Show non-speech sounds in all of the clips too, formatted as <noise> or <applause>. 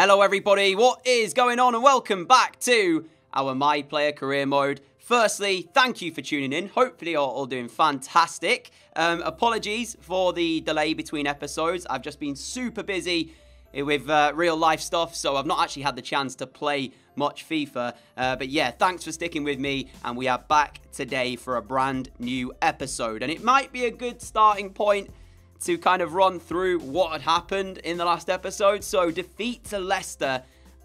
Hello everybody, what is going on and welcome back to our My Player Career Mode. Firstly, thank you for tuning in. Hopefully you're all doing fantastic. Um, apologies for the delay between episodes. I've just been super busy with uh, real life stuff, so I've not actually had the chance to play much FIFA. Uh, but yeah, thanks for sticking with me, and we are back today for a brand new episode. And it might be a good starting point to kind of run through what had happened in the last episode. So, defeat to Leicester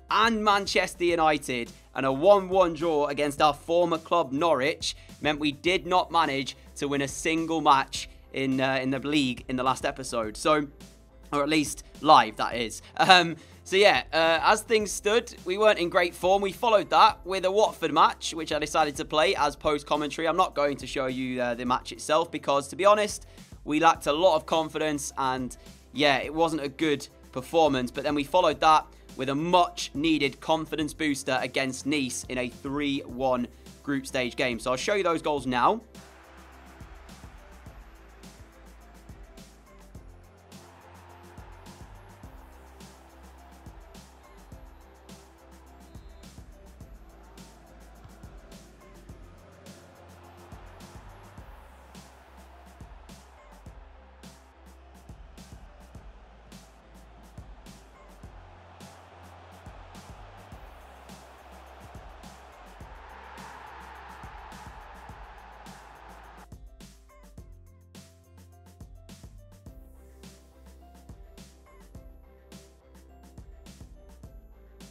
and Manchester United and a 1 1 draw against our former club Norwich meant we did not manage to win a single match in, uh, in the league in the last episode. So, or at least live, that is. <laughs> Um, so yeah, uh, as things stood, we weren't in great form. We followed that with a Watford match, which I decided to play as post commentary. I'm not going to show you uh, the match itself because, to be honest, we lacked a lot of confidence and yeah, it wasn't a good performance. But then we followed that with a much needed confidence booster against Nice in a 3 1 group stage game. So I'll show you those goals now.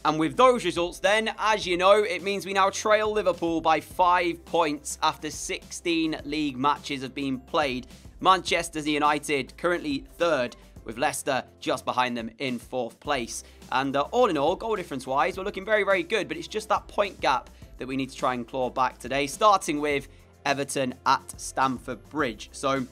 And with those results then, as you know, it means we now trail Liverpool by five points after 16 league matches have been played. Manchester United currently third, with Leicester just behind them in fourth place. And uh, all in all, goal difference wise, we're looking very, very good, but it's just that point gap that we need to try and claw back today, starting with Everton at Stamford Bridge. So,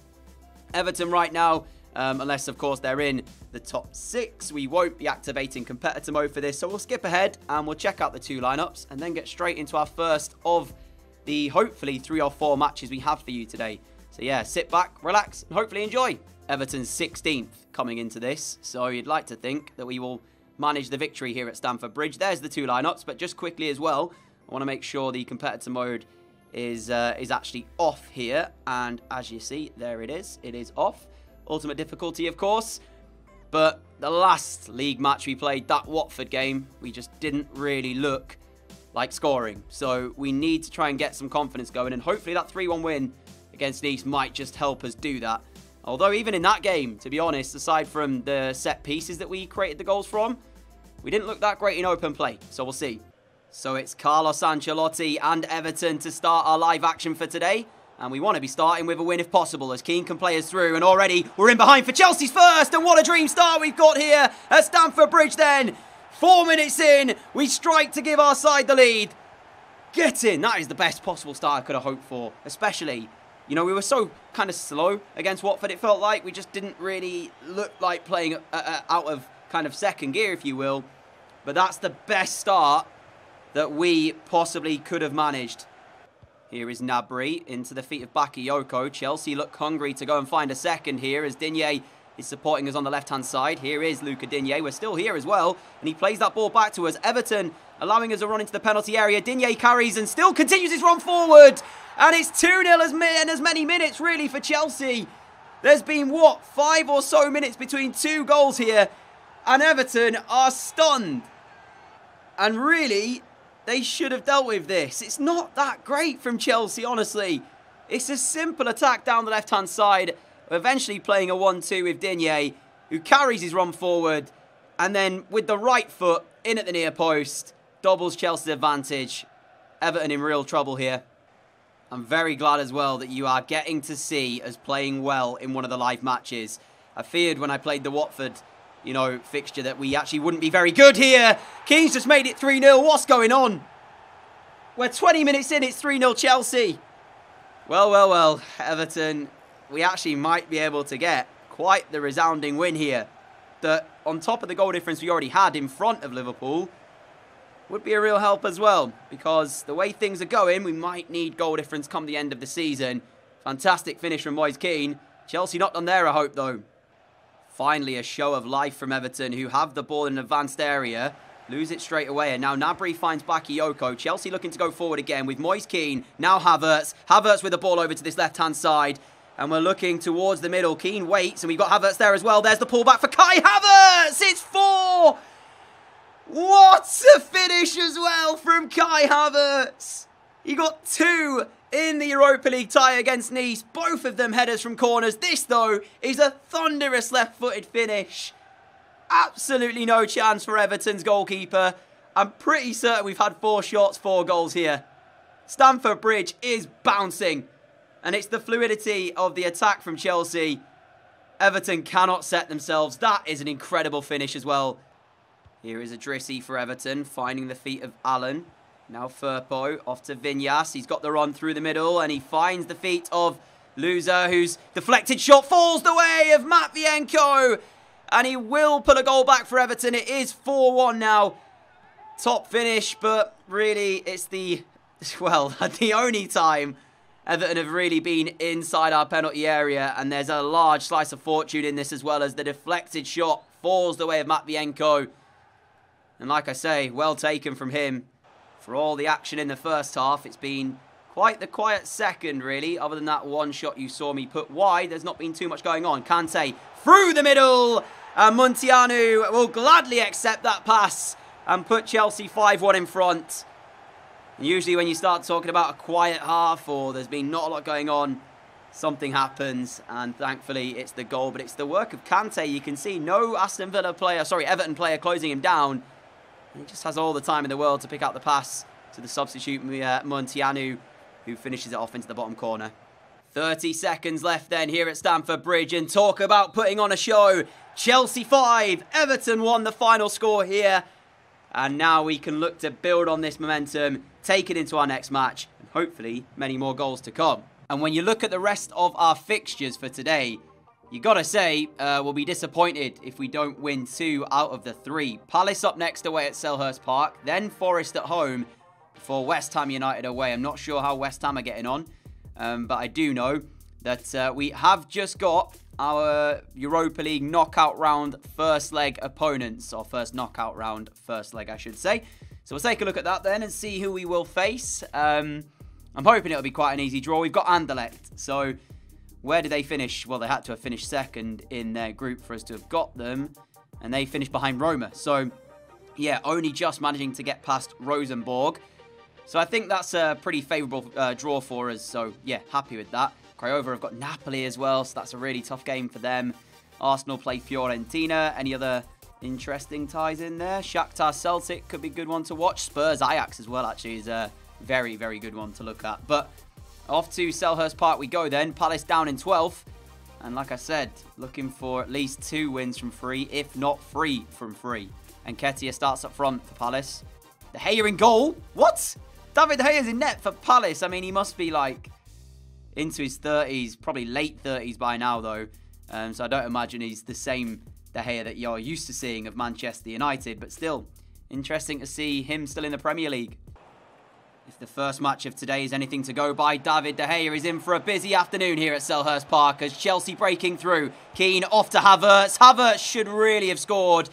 Everton right now um, unless, of course, they're in the top six. We won't be activating competitor mode for this, so we'll skip ahead and we'll check out the two lineups and then get straight into our first of the hopefully three or four matches we have for you today. So, yeah, sit back, relax, and hopefully enjoy. Everton's 16th coming into this, so you'd like to think that we will manage the victory here at Stamford Bridge. There's the two lineups, but just quickly as well, I want to make sure the competitor mode is uh, is actually off here, and as you see, there it is. It is off. Ultimate difficulty, of course. But the last league match we played, that Watford game, we just didn't really look like scoring. So we need to try and get some confidence going. And hopefully that 3 1 win against Nice might just help us do that. Although, even in that game, to be honest, aside from the set pieces that we created the goals from, we didn't look that great in open play. So we'll see. So it's Carlos Ancelotti and Everton to start our live action for today. And we want to be starting with a win if possible, as Kean can play us through. And already we're in behind for Chelsea's first. And what a dream start we've got here at Stamford Bridge then. Four minutes in, we strike to give our side the lead. Get in. That is the best possible start I could have hoped for. Especially, you know, we were so kind of slow against Watford. It felt like we just didn't really look like playing uh, uh, out of kind of second gear, if you will. But that's the best start that we possibly could have managed. Here is Gnabry into the feet of Bakayoko. Chelsea look hungry to go and find a second here as Digne is supporting us on the left-hand side. Here is Luca Digne. We're still here as well. And he plays that ball back to us. Everton allowing us a run into the penalty area. Digne carries and still continues his run forward. And it's 2-0 as, and as many minutes really for Chelsea. There's been, what, five or so minutes between two goals here. And Everton are stunned. And really, they should have dealt with this. It's not that great from Chelsea, honestly. It's a simple attack down the left-hand side, eventually playing a 1-2 with Digne, who carries his run forward, and then with the right foot in at the near post, doubles Chelsea's advantage. Everton in real trouble here. I'm very glad as well that you are getting to see us playing well in one of the live matches. I feared when I played the Watford you know, fixture that we actually wouldn't be very good here. Kean's just made it 3 0. What's going on? We're 20 minutes in, it's 3 0 Chelsea. Well, well, well, Everton, we actually might be able to get quite the resounding win here. That, on top of the goal difference we already had in front of Liverpool, would be a real help as well. Because the way things are going, we might need goal difference come the end of the season. Fantastic finish from Moise Kean. Chelsea not done there, I hope, though. Finally, a show of life from Everton, who have the ball in an advanced area. Lose it straight away, and now Gnabry finds Bakayoko. Chelsea looking to go forward again with Moise Kean. Now Havertz. Havertz with the ball over to this left-hand side. And we're looking towards the middle. Kean waits, and we've got Havertz there as well. There's the pullback for Kai Havertz! It's four! What a finish as well from Kai Havertz! He got two in the Europa League tie against Nice. Both of them headers from corners. This, though, is a thunderous left-footed finish. Absolutely no chance for Everton's goalkeeper. I'm pretty certain we've had four shots, four goals here. Stamford Bridge is bouncing. And it's the fluidity of the attack from Chelsea. Everton cannot set themselves. That is an incredible finish as well. Here is Idrissi for Everton, finding the feet of Allen. Now Firpo off to Vinyas. He's got the run through the middle and he finds the feet of Loser, whose deflected shot falls the way of Matvienko. And he will pull a goal back for Everton. It is 4-1 now. Top finish, but really it's the, <laughs> well, <laughs> the only time Everton have really been inside our penalty area. And there's a large slice of fortune in this as well as the deflected shot falls the way of Matvienko. And like I say, well taken from him. For all the action in the first half, it's been quite the quiet second, really. Other than that one shot you saw me put wide, there's not been too much going on. Kante through the middle. And Munteanu will gladly accept that pass and put Chelsea 5-1 in front. And usually when you start talking about a quiet half or there's been not a lot going on, something happens and thankfully it's the goal but it's the work of Kante you can see no Aston Villa player sorry Everton player closing him down he just has all the time in the world to pick out the pass to the substitute uh, who finishes it off into the bottom corner. 30 seconds left then here at Stamford Bridge and talk about putting on a show. Chelsea 5, Everton one the final score here. And now we can look to build on this momentum, take it into our next match, and hopefully many more goals to come. And when you look at the rest of our fixtures for today, you gotta say, uh, we'll be disappointed if we don't win two out of the three. Palace up next away at Selhurst Park, then Forest at home for West Ham United away. I'm not sure how West Ham are getting on, um, but I do know that uh, we have just got our Europa League knockout round first leg opponents, or first knockout round first leg, I should say. So we'll take a look at that then and see who we will face. Um, I'm hoping it'll be quite an easy draw. We've got Anderlecht, so where did they finish? Well, they had to have finished second in their group for us to have got them. And they finished behind Roma. So, yeah, only just managing to get past Rosenborg. So I think that's a pretty favourable uh, draw for us. So, yeah, happy with that. Craiova have got Napoli as well. So that's a really tough game for them. Arsenal play Fiorentina. Any other interesting ties in there? Shakhtar Celtic could be a good one to watch. Spurs Ajax as well, actually, is a very, very good one to look at. But off to Selhurst Park we go then. Palace down in 12th. And like I said, looking for at least two wins from three, if not three from three. And Nketiah starts up front for Palace. De Gea in goal? What? David De Gea's in net for Palace. I mean, he must be like into his 30s, probably late 30s by now though. Um, so I don't imagine he's the same De Gea that you're used to seeing of Manchester United. But still, interesting to see him still in the Premier League. If the first match of today is anything to go by, David De Gea is in for a busy afternoon here at Selhurst Park as Chelsea breaking through. Kean off to Havertz. Havertz should really have scored.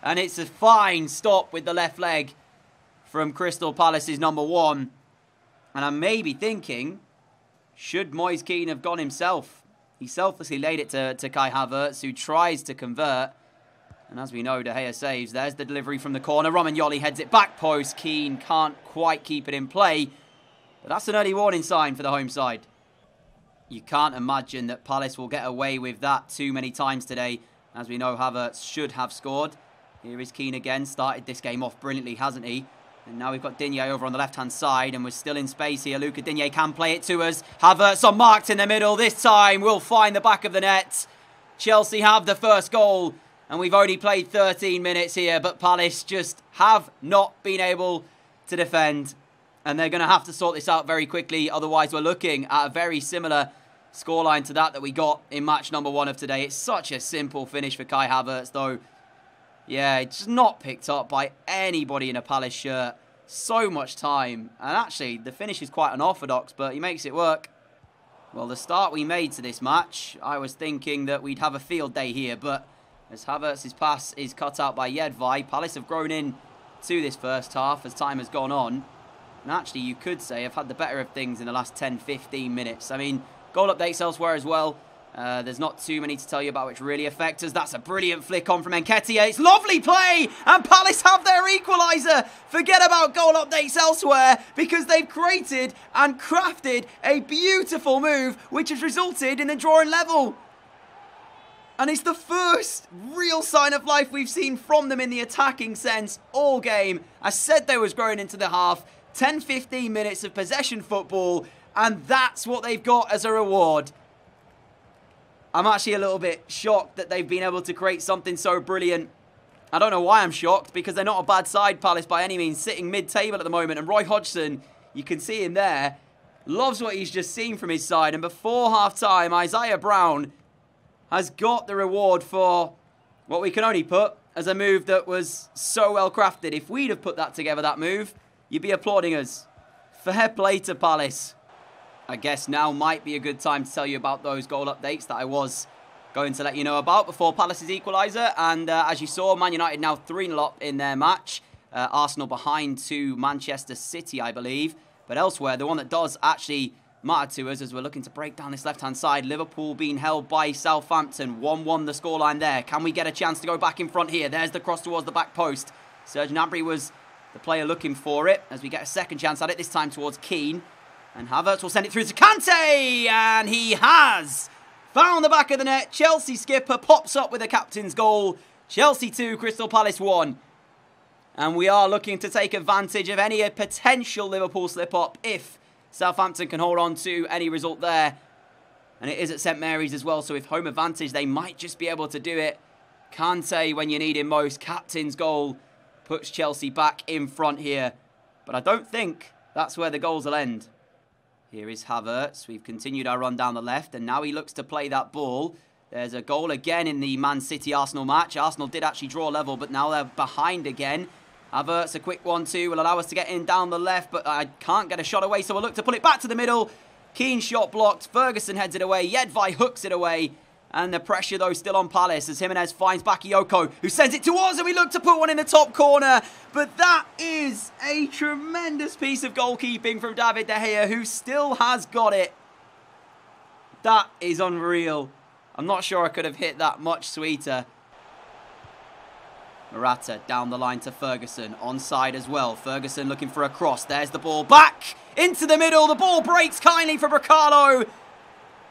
And it's a fine stop with the left leg from Crystal Palace's number one. And I may be thinking, should Moise Kean have gone himself? He selflessly laid it to, to Kai Havertz, who tries to convert. And as we know, De Gea saves. There's the delivery from the corner. Romagnoli heads it back post. Kean can't quite keep it in play. But that's an early warning sign for the home side. You can't imagine that Palace will get away with that too many times today. As we know, Havertz should have scored. Here is Kean again. Started this game off brilliantly, hasn't he? And now we've got Digne over on the left-hand side, and we're still in space here. Luca Digne can play it to us. Havertz on marked in the middle. This time we'll find the back of the net. Chelsea have the first goal and we've only played 13 minutes here, but Palace just have not been able to defend. And they're going to have to sort this out very quickly. Otherwise, we're looking at a very similar scoreline to that that we got in match number one of today. It's such a simple finish for Kai Havertz, though. Yeah, it's not picked up by anybody in a Palace shirt. So much time. And actually, the finish is quite unorthodox, but he makes it work. Well, the start we made to this match, I was thinking that we'd have a field day here, but as Havertz's pass is cut out by Jedvaj, Palace have grown in to this first half as time has gone on. And actually, you could say have had the better of things in the last 10-15 minutes. I mean, goal updates elsewhere as well. Uh, there's not too many to tell you about which really affect us. That's a brilliant flick on from Nketiah. It's lovely play, and Palace have their equaliser. Forget about goal updates elsewhere because they've created and crafted a beautiful move which has resulted in a drawing level. And it's the first real sign of life we've seen from them in the attacking sense all game. I said they was growing into the half. 10-15 minutes of possession football, and that's what they've got as a reward. I'm actually a little bit shocked that they've been able to create something so brilliant. I don't know why I'm shocked, because they're not a bad side, Palace, by any means, sitting mid-table at the moment. And Roy Hodgson, you can see him there, loves what he's just seen from his side. And before half-time, Isaiah Brown has got the reward for what we can only put as a move that was so well crafted. If we'd have put that together, that move, you'd be applauding us. Fair play to Palace. I guess now might be a good time to tell you about those goal updates that I was going to let you know about before Palace's equaliser. And uh, as you saw, Man United now 3-0 up in their match. Uh, Arsenal behind to Manchester City, I believe. But elsewhere, the one that does actually matter to us as we're looking to break down this left-hand side. Liverpool being held by Southampton. 1-1 the scoreline there. Can we get a chance to go back in front here? There's the cross towards the back post. Serge Gnabry was the player looking for it as we get a second chance at it, this time towards Kean. And Havertz will send it through to Kante, and he has found the back of the net. Chelsea skipper pops up with a captain's goal. Chelsea 2, Crystal Palace 1. And we are looking to take advantage of any potential Liverpool slip-up if Southampton can hold on to any result there. And it is at St Mary's as well, so if home advantage, they might just be able to do it. Kante, when you need him most, captain's goal puts Chelsea back in front here. But I don't think that's where the goals will end. Here is Havertz. We've continued our run down the left, and now he looks to play that ball. There's a goal again in the Man City-Arsenal match. Arsenal did actually draw level, but now they're behind again. Havertz, a quick one-two, will allow us to get in down the left, but I can't get a shot away, so we'll look to pull it back to the middle. Kean shot blocked. Ferguson heads it away. Jedvaj hooks it away. And the pressure, though, still on Palace as Jimenez finds Bakayoko, who sends it towards, and we look to put one in the top corner. But that is a tremendous piece of goalkeeping from David De Gea, who still has got it. That is unreal. I'm not sure I could have hit that much sweeter. Morata down the line to Ferguson. Onside as well. Ferguson looking for a cross. There's the ball back into the middle. The ball breaks kindly for Bricalo.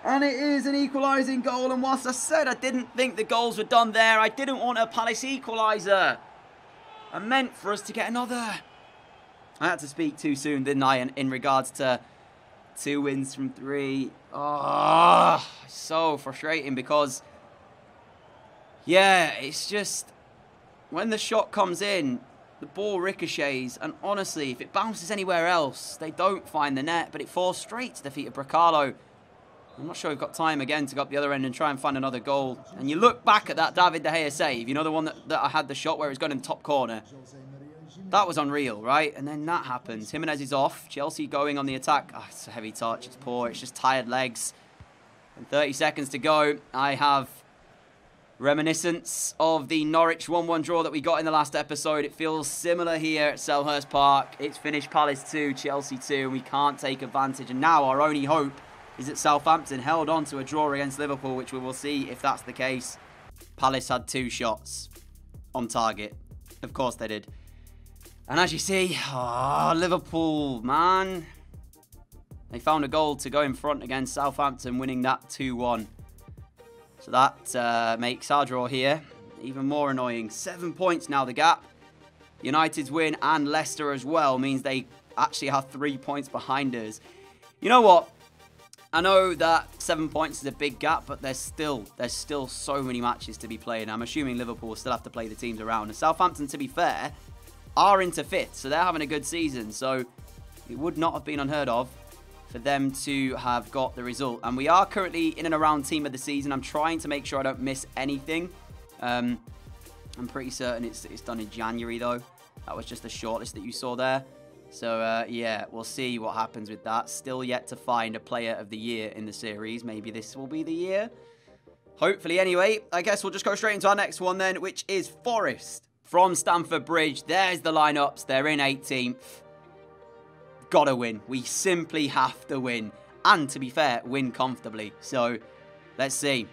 And it is an equalising goal. And whilst I said I didn't think the goals were done there, I didn't want a Palace equaliser. I meant for us to get another. I had to speak too soon, didn't I, in, in regards to two wins from three. Oh, so frustrating because, yeah, it's just when the shot comes in, the ball ricochets, and honestly, if it bounces anywhere else, they don't find the net, but it falls straight to the feet of Bricalo. I'm not sure we've got time again to go up the other end and try and find another goal. And you look back at that David De Gea save, you know the one that, that I had the shot where it's gone in top corner. That was unreal, right? And then that happens. Jimenez is off. Chelsea going on the attack. Oh, it's a heavy touch. It's poor. It's just tired legs. And 30 seconds to go. I have reminiscence of the Norwich 1-1 draw that we got in the last episode. It feels similar here at Selhurst Park. It's finished Palace 2, Chelsea 2, and we can't take advantage. And now our only hope is that Southampton held on to a draw against Liverpool, which we will see if that's the case. Palace had two shots on target. Of course they did. And as you see, oh, Liverpool, man. They found a goal to go in front against Southampton, winning that 2-1. So that uh, makes our draw here even more annoying. Seven points now, the gap. United's win and Leicester as well means they actually have three points behind us. You know what? I know that seven points is a big gap, but there's still there's still so many matches to be played. I'm assuming Liverpool still have to play the teams around. And Southampton, to be fair, are into fifth, so they're having a good season. So it would not have been unheard of for them to have got the result. And we are currently in and around team of the season. I'm trying to make sure I don't miss anything. Um, I'm pretty certain it's, it's done in January, though. That was just the shortlist that you saw there. So, uh, yeah, we'll see what happens with that. Still yet to find a player of the year in the series. Maybe this will be the year. Hopefully, anyway. I guess we'll just go straight into our next one then, which is Forest. From Stamford Bridge, there's the lineups. They're in 18th. Gotta win. We simply have to win. And, to be fair, win comfortably. So, let's see.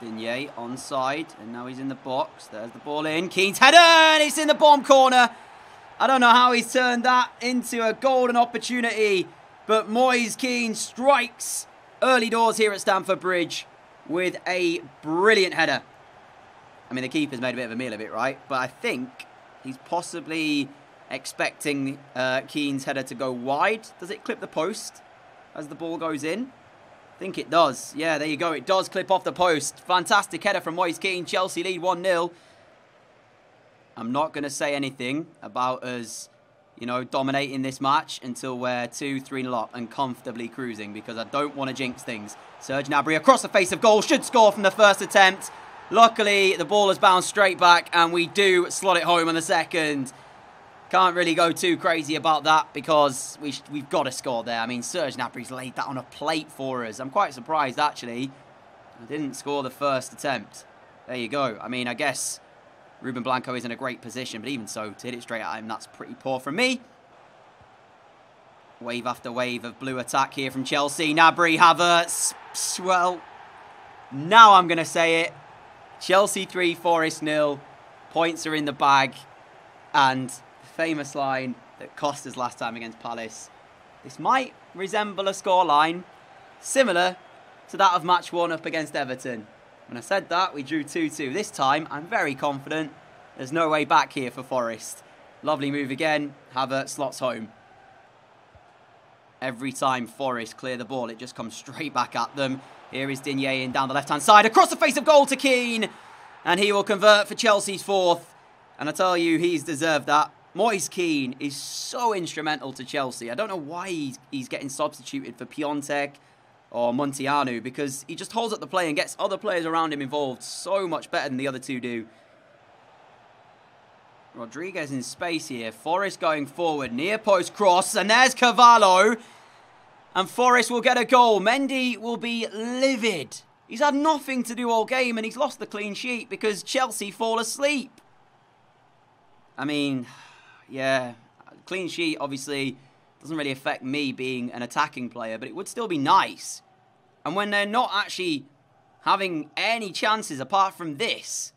Digne onside, and now he's in the box. There's the ball in. Kean's header, and it's in the bomb corner. I don't know how he's turned that into a golden opportunity, but Moise Kean strikes early doors here at Stamford Bridge with a brilliant header. I mean, the keeper's made a bit of a meal of it, right? But I think he's possibly expecting uh, Kean's header to go wide. Does it clip the post as the ball goes in? I think it does. Yeah, there you go. It does clip off the post. Fantastic header from Moise Kean. Chelsea lead 1-0. I'm not going to say anything about us, you know, dominating this match until we're 2-3 up and comfortably cruising because I don't want to jinx things. Serge Gnabry across the face of goal. Should score from the first attempt. Luckily, the ball has bounced straight back and we do slot it home on the second. Can't really go too crazy about that because we we've got to score there. I mean, Serge Gnabry's laid that on a plate for us. I'm quite surprised, actually. I didn't score the first attempt. There you go. I mean, I guess Ruben Blanco is in a great position, but even so, to hit it straight at him, that's pretty poor from me. Wave after wave of blue attack here from Chelsea. Gnabry, Havertz. Well, now I'm going to say it. Chelsea 3, Forest nil. Points are in the bag. And famous line that cost us last time against Palace. This might resemble a scoreline similar to that of match one up against Everton. When I said that, we drew 2-2. This time, I'm very confident there's no way back here for Forest. Lovely move again. Havertz slots home. Every time Forest clear the ball, it just comes straight back at them. Here is Digne in down the left-hand side. Across the face of goal to Kean. And he will convert for Chelsea's fourth. And I tell you, he's deserved that. Moise Kean is so instrumental to Chelsea. I don't know why he's, he's getting substituted for Piątek or Munteanu because he just holds up the play and gets other players around him involved so much better than the other two do. Rodriguez in space here. Forest going forward. Near post cross. And there's Cavallo. And Forest will get a goal. Mendy will be livid. He's had nothing to do all game and he's lost the clean sheet because Chelsea fall asleep. I mean, yeah, clean sheet obviously doesn't really affect me being an attacking player, but it would still be nice. And when they're not actually having any chances apart from this,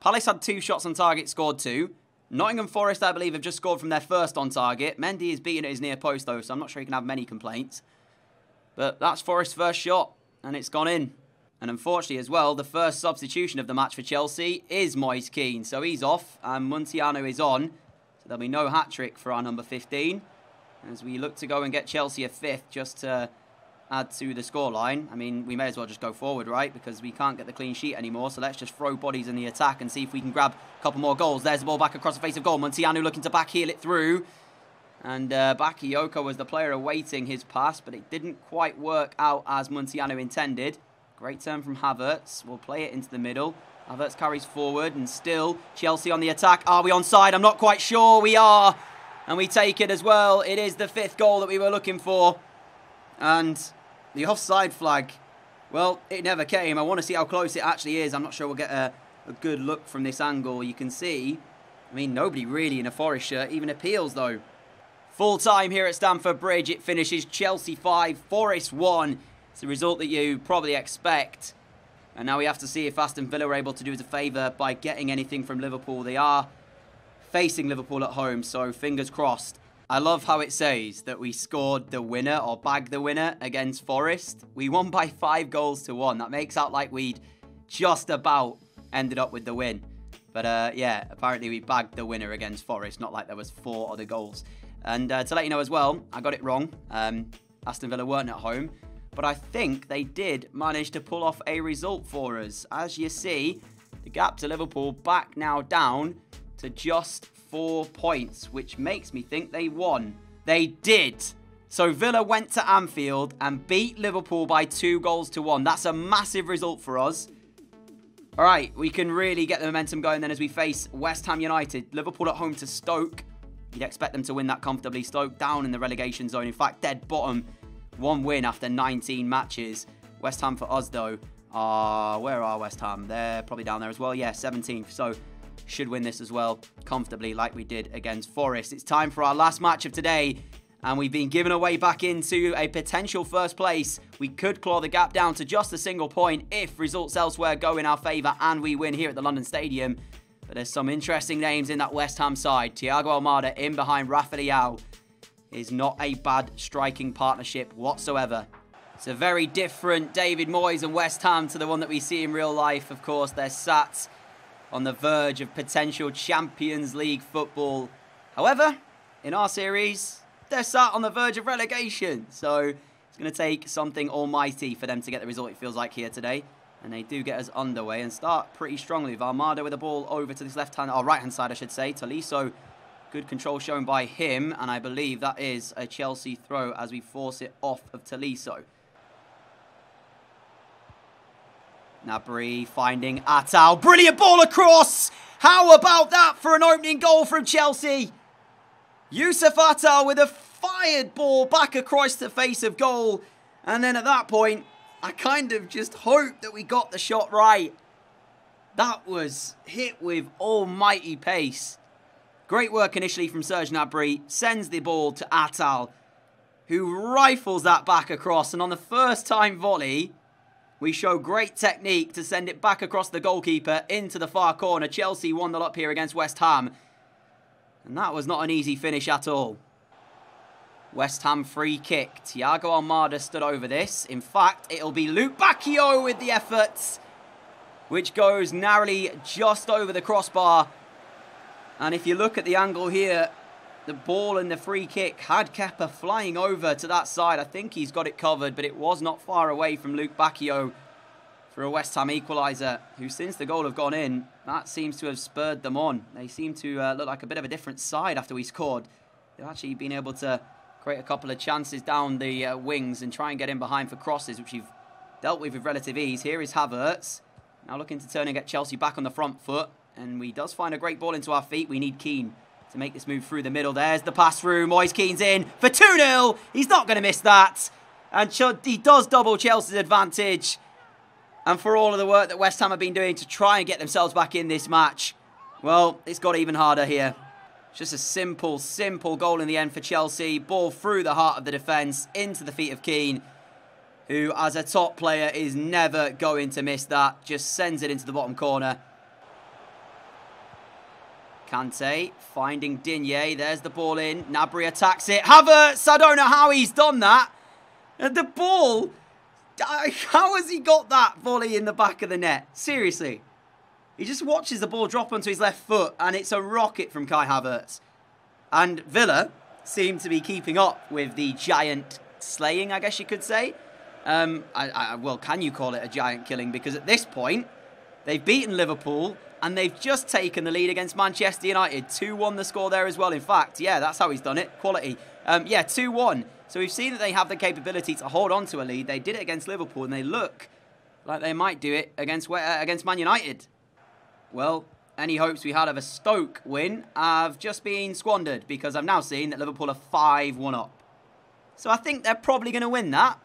Palace had two shots on target, scored two. Nottingham Forest, I believe, have just scored from their first on target. Mendy is beating at his near post, though, so I'm not sure he can have many complaints. But that's Forest's first shot, and it's gone in. And unfortunately, as well, the first substitution of the match for Chelsea is Moise Kean. So he's off, and Munteanu is on. There'll be no hat trick for our number 15 as we look to go and get Chelsea a fifth just to add to the scoreline. I mean, we may as well just go forward, right? Because we can't get the clean sheet anymore. So let's just throw bodies in the attack and see if we can grab a couple more goals. There's the ball back across the face of goal. Munteanu looking to back heel it through. And uh, Bakayoko was the player awaiting his pass, but it didn't quite work out as Munteanu intended. Great turn from Havertz. We'll play it into the middle. Havertz carries forward and still Chelsea on the attack. Are we onside? I'm not quite sure. We are. And we take it as well. It is the fifth goal that we were looking for. And the offside flag, well, it never came. I want to see how close it actually is. I'm not sure we'll get a, a good look from this angle. You can see, I mean, nobody really in a Forest shirt even appeals though. Full time here at Stamford Bridge. It finishes Chelsea 5, Forest 1. It's the result that you probably expect. And now we have to see if Aston Villa are able to do us a favour by getting anything from Liverpool. They are facing Liverpool at home, so fingers crossed. I love how it says that we scored the winner or bagged the winner against Forest. We won by five goals to one. That makes out like we'd just about ended up with the win. But uh, yeah, apparently we bagged the winner against Forest, not like there was four other goals. And uh, to let you know as well, I got it wrong. Um, Aston Villa weren't at home. But I think they did manage to pull off a result for us. As you see, the gap to Liverpool back now down to just four points, which makes me think they won. They did. So Villa went to Anfield and beat Liverpool by two goals to one. That's a massive result for us. All right, we can really get the momentum going then as we face West Ham United. Liverpool at home to Stoke. You'd expect them to win that comfortably. Stoke down in the relegation zone. In fact, dead bottom. One win after 19 matches. West Ham for us, though, are... Where are West Ham? They're probably down there as well. Yeah, 17th. So should win this as well comfortably like we did against Forest. It's time for our last match of today and we've been given away back into a potential first place. We could claw the gap down to just a single point if results elsewhere go in our favour and we win here at the London Stadium. But there's some interesting names in that West Ham side. Thiago Almada in behind Rafa Leao is not a bad striking partnership whatsoever. It's a very different David Moyes and West Ham to the one that we see in real life. Of course, they're sat on the verge of potential Champions League football. However, in our series, they're sat on the verge of relegation. So it's going to take something almighty for them to get the result, it feels like, here today. And they do get us underway and start pretty strongly. Almada with the ball over to this left-hand, or right-hand side, I should say. Tolisso, good control shown by him. And I believe that is a Chelsea throw as we force it off of Tolisso. Gnabry finding Atal. Brilliant ball across! How about that for an opening goal from Chelsea? Yusuf Atal with a fired ball back across the face of goal. And then at that point, I kind of just hoped that we got the shot right. That was hit with almighty pace. Great work initially from Serge Gnabry. Sends the ball to Atal, who rifles that back across. And on the first time volley, we show great technique to send it back across the goalkeeper into the far corner. Chelsea 1-0 up here against West Ham. And that was not an easy finish at all. West Ham free kick. Thiago Almada stood over this. In fact, it'll be Luke Bacchio with the efforts, which goes narrowly just over the crossbar. And if you look at the angle here, the ball and the free kick had Kepa flying over to that side. I think he's got it covered, but it was not far away from Luke Bacchio for a West Ham equaliser, who since the goal have gone in, that seems to have spurred them on. They seem to uh, look like a bit of a different side after we scored. They've actually been able to create a couple of chances down the uh, wings and try and get in behind for crosses, which you've dealt with with relative ease. Here is Havertz, now looking to turn and get Chelsea back on the front foot. And we does find a great ball into our feet. We need Kean to make this move through the middle. There's the pass through. Moise Kean's in for 2-0. He's not going to miss that. And he does double Chelsea's advantage. And for all of the work that West Ham have been doing to try and get themselves back in this match, well, it's got even harder here. Just a simple, simple goal in the end for Chelsea. Ball through the heart of the defence, into the feet of Kean, who, as a top player, is never going to miss that. Just sends it into the bottom corner. Kante finding Digne. There's the ball in. Gnabry attacks it. Havertz, I don't know how he's done that. And the ball, how has he got that volley in the back of the net? Seriously. He just watches the ball drop onto his left foot and it's a rocket from Kai Havertz. And Villa seem to be keeping up with the giant slaying, I guess you could say. Um, I, I, well, can you call it a giant killing? Because at this point, they've beaten Liverpool and they've just taken the lead against Manchester United. 2-1 the score there as well. In fact, yeah, that's how he's done it. Quality. Um, yeah, 2-1. So we've seen that they have the capability to hold on to a lead. They did it against Liverpool, and they look like they might do it against uh, against Man United. Well, any hopes we had of a Stoke win have just been squandered because I've now seen that Liverpool are 5-1 up. So I think they're probably going to win that.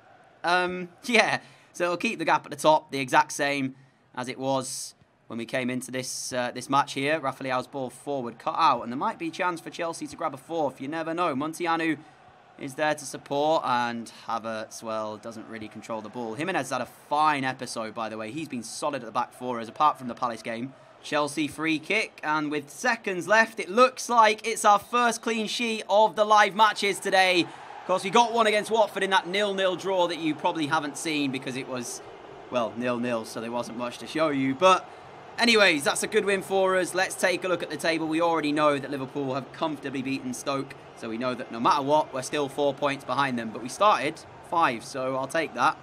Um, <laughs> yeah, so it'll keep the gap at the top the exact same as it was when we came into this uh, this match here. Rafael's ball forward cut out, and there might be a chance for Chelsea to grab a fourth. You never know. Munteanu is there to support, and Havertz, well, doesn't really control the ball. Jimenez had a fine episode, by the way. He's been solid at the back four, as apart from the Palace game. Chelsea free kick, and with seconds left, it looks like it's our first clean sheet of the live matches today. Of course, we got one against Watford in that nil-nil draw that you probably haven't seen because it was, well, nil-nil, so there wasn't much to show you. But Anyways, that's a good win for us. Let's take a look at the table. We already know that Liverpool have comfortably beaten Stoke, so we know that no matter what, we're still four points behind them. But we started five, so I'll take that.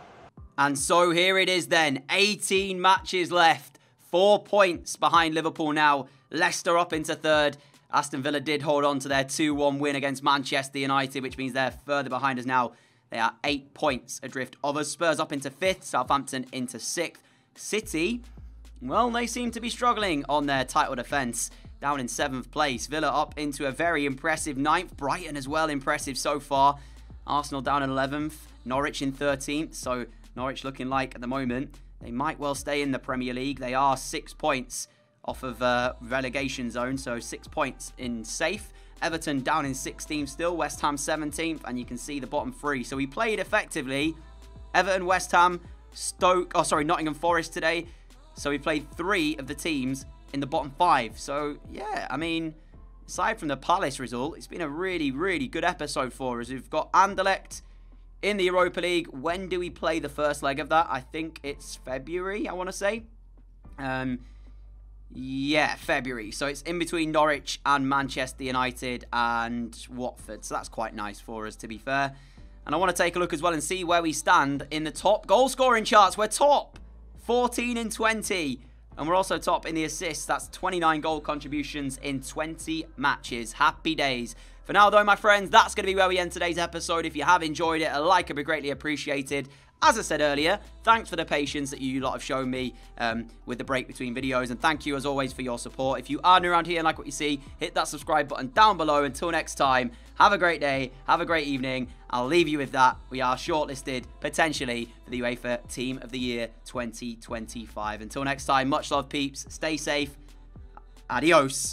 And so here it is then. 18 matches left. Four points behind Liverpool now. Leicester up into third. Aston Villa did hold on to their 2-1 win against Manchester United, which means they're further behind us now. They are eight points adrift of us. Spurs up into fifth. Southampton into sixth. City well, they seem to be struggling on their title defence. down in seventh place. Villa up into a very impressive ninth. Brighton as well, impressive so far. Arsenal down in 11th. Norwich in 13th. So Norwich looking like at the moment they might well stay in the Premier League. They are six points off of uh, relegation zone, so six points in safe. Everton down in 16th still, West Ham 17th, and you can see the bottom three. So we played effectively Everton, West Ham, Stoke, oh sorry, Nottingham Forest today. So we played three of the teams in the bottom five. So yeah, I mean, aside from the Palace result, it's been a really, really good episode for us. We've got Anderlecht in the Europa League. When do we play the first leg of that? I think it's February, I want to say. Um, yeah, February. So it's in between Norwich and Manchester United and Watford. So that's quite nice for us, to be fair. And I want to take a look as well and see where we stand in the top goal scoring charts. We're top 14 and 20. And we're also top in the assists. That's 29 goal contributions in 20 matches. Happy days. For now, though, my friends, that's going to be where we end today's episode. If you have enjoyed it, a like would be greatly appreciated. As I said earlier, thanks for the patience that you lot have shown me um, with the break between videos. And thank you, as always, for your support. If you are new around here and like what you see, hit that subscribe button down below. Until next time, have a great day. Have a great evening. I'll leave you with that. We are shortlisted, potentially, for the UEFA Team of the Year 2025. Until next time, much love, peeps. Stay safe. Adios.